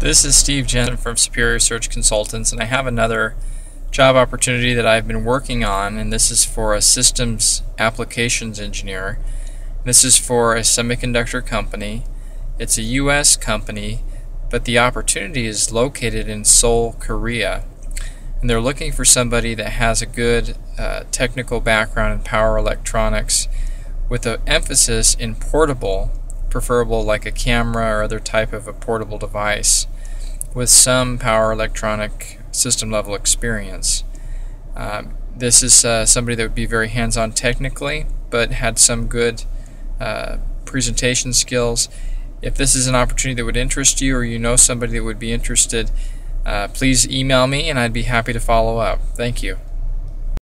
This is Steve Jensen from Superior Search Consultants, and I have another job opportunity that I've been working on, and this is for a systems applications engineer. This is for a semiconductor company. It's a U.S. company, but the opportunity is located in Seoul, Korea. And they're looking for somebody that has a good uh, technical background in power electronics with an emphasis in portable preferable like a camera or other type of a portable device with some power electronic system level experience. Uh, this is uh, somebody that would be very hands on technically, but had some good uh, presentation skills. If this is an opportunity that would interest you or you know somebody that would be interested, uh, please email me and I'd be happy to follow up. Thank you.